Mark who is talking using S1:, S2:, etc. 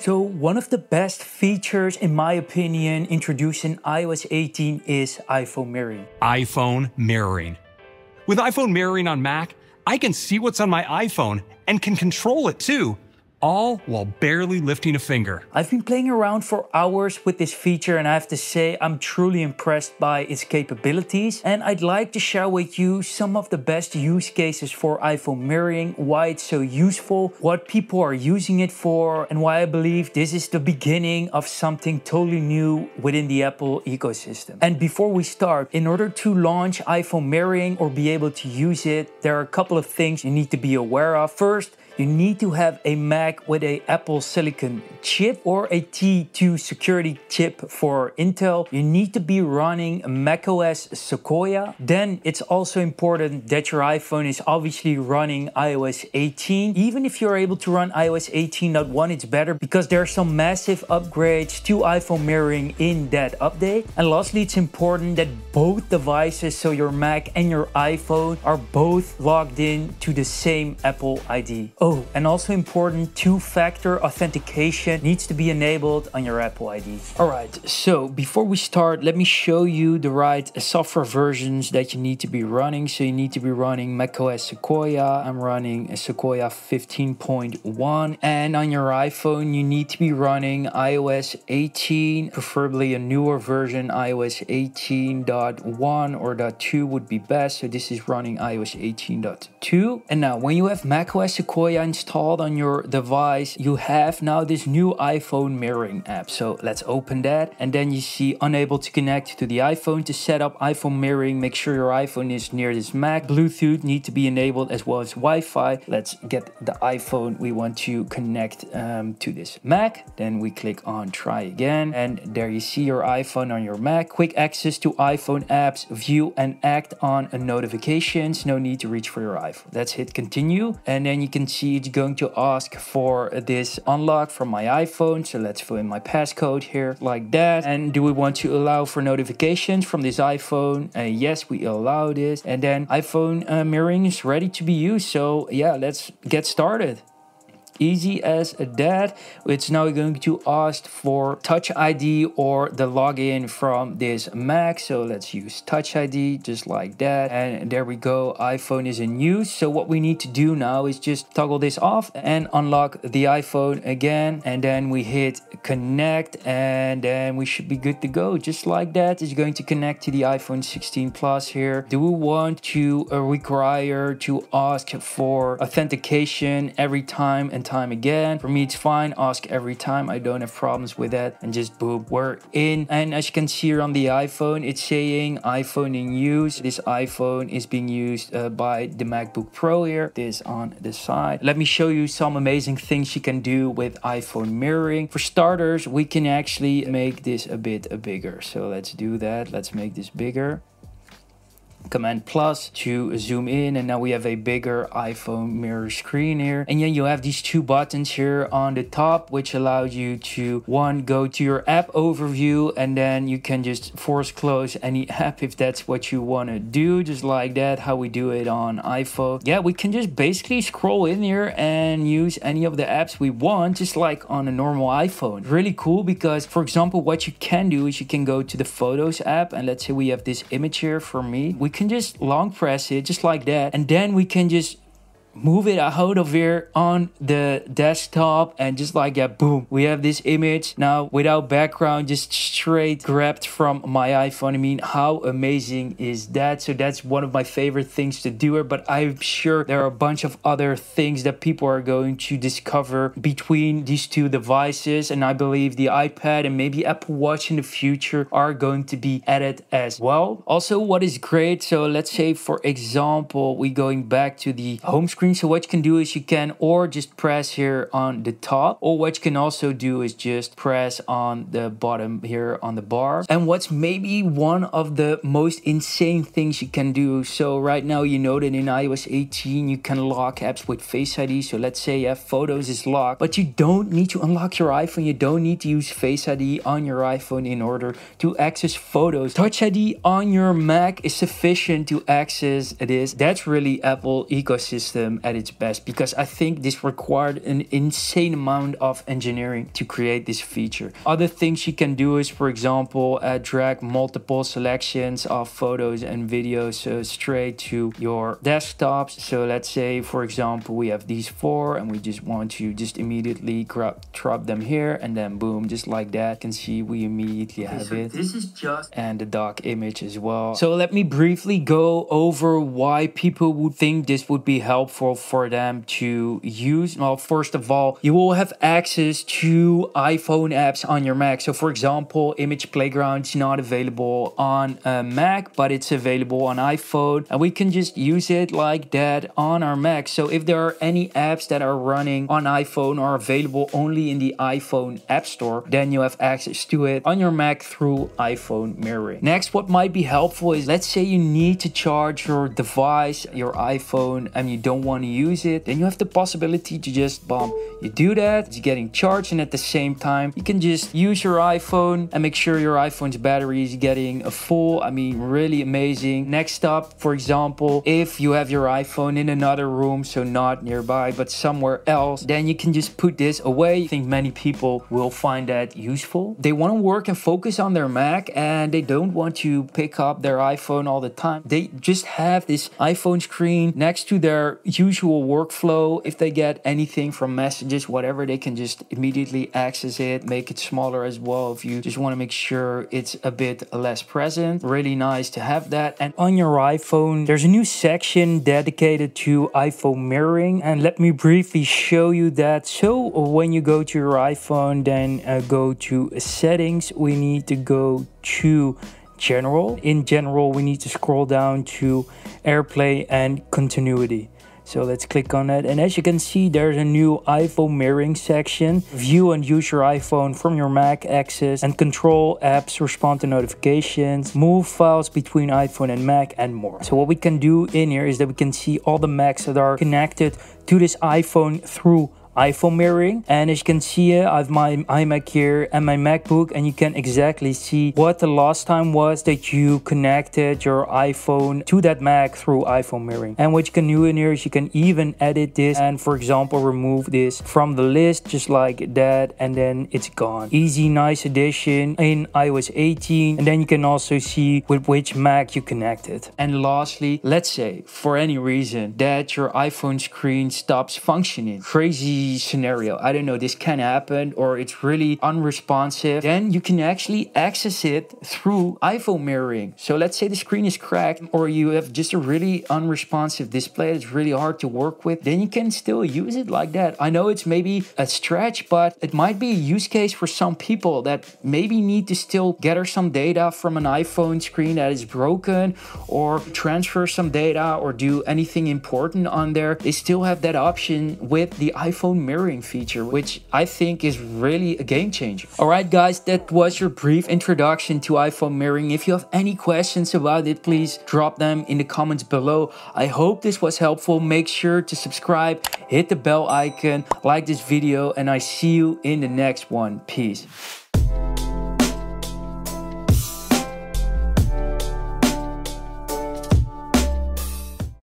S1: So one of the best features, in my opinion, introduced in iOS 18 is iPhone mirroring.
S2: iPhone mirroring. With iPhone mirroring on Mac, I can see what's on my iPhone and can control it too all while barely lifting a finger.
S1: I've been playing around for hours with this feature and I have to say I'm truly impressed by its capabilities and I'd like to share with you some of the best use cases for iPhone mirroring, why it's so useful, what people are using it for and why I believe this is the beginning of something totally new within the Apple ecosystem. And before we start, in order to launch iPhone mirroring or be able to use it, there are a couple of things you need to be aware of. First, you need to have a Mac with a Apple Silicon chip or a T2 security chip for Intel. You need to be running macOS Sequoia. Then it's also important that your iPhone is obviously running iOS 18. Even if you're able to run iOS 18.1, it's better because there are some massive upgrades to iPhone mirroring in that update. And lastly, it's important that both devices, so your Mac and your iPhone, are both logged in to the same Apple ID. Oh, and also important, two-factor authentication needs to be enabled on your Apple ID. All right, so before we start, let me show you the right software versions that you need to be running. So you need to be running macOS Sequoia. I'm running Sequoia 15.1. And on your iPhone, you need to be running iOS 18, preferably a newer version, iOS 18.1 or .2 would be best. So this is running iOS 18.2. And now when you have macOS Sequoia installed on your device, you have now this new iPhone mirroring app. So let's open that. And then you see unable to connect to the iPhone to set up iPhone mirroring. Make sure your iPhone is near this Mac. Bluetooth need to be enabled as well as Wi-Fi. Let's get the iPhone we want to connect um, to this Mac. Then we click on try again. And there you see your iPhone on your Mac. Quick access to iPhone apps, view and act on notifications. No need to reach for your iPhone. Let's hit continue. And then you can see it's going to ask for this unlock from my iPhone. So let's fill in my passcode here like that. And do we want to allow for notifications from this iPhone? Uh, yes, we allow this. And then iPhone uh, mirroring is ready to be used. So yeah, let's get started easy as that. It's now going to ask for Touch ID or the login from this Mac. So let's use Touch ID just like that. And there we go. iPhone is in use. So what we need to do now is just toggle this off and unlock the iPhone again. And then we hit connect and then we should be good to go. Just like that. It's going to connect to the iPhone 16 Plus here. Do we want to require to ask for authentication every time and time again. For me, it's fine. Ask every time. I don't have problems with that. And just boom, we're in. And as you can see here on the iPhone, it's saying iPhone in use. This iPhone is being used uh, by the MacBook Pro here. This on the side. Let me show you some amazing things you can do with iPhone mirroring. For starters, we can actually make this a bit bigger. So let's do that. Let's make this bigger. Command plus to zoom in and now we have a bigger iPhone mirror screen here. And then you have these two buttons here on the top which allows you to one go to your app overview and then you can just force close any app if that's what you want to do just like that how we do it on iPhone. Yeah we can just basically scroll in here and use any of the apps we want just like on a normal iPhone. Really cool because for example what you can do is you can go to the Photos app and let's say we have this image here for me. We can just long press it just like that and then we can just move it out of here on the desktop and just like that boom we have this image. Now without background just straight grabbed from my iphone. I mean how amazing is that? So that's one of my favorite things to do but i'm sure there are a bunch of other things that people are going to discover between these two devices. And i believe the ipad and maybe apple watch in the future are going to be added as well. Also what is great so let's say for example we going back to the home screen screen. So what you can do is you can or just press here on the top or what you can also do is just press on the bottom here on the bar. And what's maybe one of the most insane things you can do. So right now you know that in iOS 18 you can lock apps with Face ID. So let's say yeah, Photos is locked, but you don't need to unlock your iPhone. You don't need to use Face ID on your iPhone in order to access Photos. Touch ID on your Mac is sufficient to access this. That's really Apple ecosystem system at its best because I think this required an insane amount of engineering to create this feature. Other things you can do is, for example, uh, drag multiple selections of photos and videos so straight to your desktops. So let's say, for example, we have these four and we just want to just immediately grab, drop them here and then boom, just like that. You can see we immediately have so it.
S3: This is just
S1: and the dock image as well. So let me briefly go over why people would think this would be helpful for them to use. Well, first of all, you will have access to iPhone apps on your Mac. So for example, Image Playground is not available on a Mac, but it's available on iPhone and we can just use it like that on our Mac. So if there are any apps that are running on iPhone or available only in the iPhone App Store, then you have access to it on your Mac through iPhone mirroring. Next, what might be helpful is let's say you need to charge your device, your iPhone, and you don't want to use it, then you have the possibility to just bomb. You do that, it's getting charged, and at the same time, you can just use your iPhone and make sure your iPhone's battery is getting a full. I mean, really amazing. Next up, for example, if you have your iPhone in another room, so not nearby, but somewhere else, then you can just put this away. I think many people will find that useful. They want to work and focus on their Mac and they don't want to pick up their iPhone all the time. They just have this iPhone screen next to their usual workflow. If they get anything from messages, whatever, they can just immediately access it, make it smaller as well if you just want to make sure it's a bit less present. Really nice to have that. And on your iPhone, there's a new section dedicated to iPhone mirroring. And let me briefly show you that. So when you go to your iPhone, then uh, go to settings, we need to go to general. In general, we need to scroll down to AirPlay and continuity. So let's click on it. And as you can see, there's a new iPhone mirroring section. View and use your iPhone from your Mac, access and control apps, respond to notifications, move files between iPhone and Mac, and more. So what we can do in here is that we can see all the Macs that are connected to this iPhone through iPhone mirroring. And as you can see, I have my iMac here and my MacBook and you can exactly see what the last time was that you connected your iPhone to that Mac through iPhone mirroring. And what you can do in here is you can even edit this and for example, remove this from the list just like that and then it's gone. Easy, nice addition in iOS 18 and then you can also see with which Mac you connected. And lastly, let's say for any reason that your iPhone screen stops functioning. Crazy scenario. I don't know, this can happen or it's really unresponsive. Then you can actually access it through iPhone mirroring. So let's say the screen is cracked or you have just a really unresponsive display that's really hard to work with. Then you can still use it like that. I know it's maybe a stretch, but it might be a use case for some people that maybe need to still gather some data from an iPhone screen that is broken or transfer some data or do anything important on there. They still have that option with the iPhone mirroring feature, which I think is really a game changer. Alright guys, that was your brief introduction to iPhone mirroring. If you have any questions about it, please drop them in the comments below. I hope this was helpful. Make sure to subscribe, hit the bell icon, like this video, and I see you in the next one. Peace.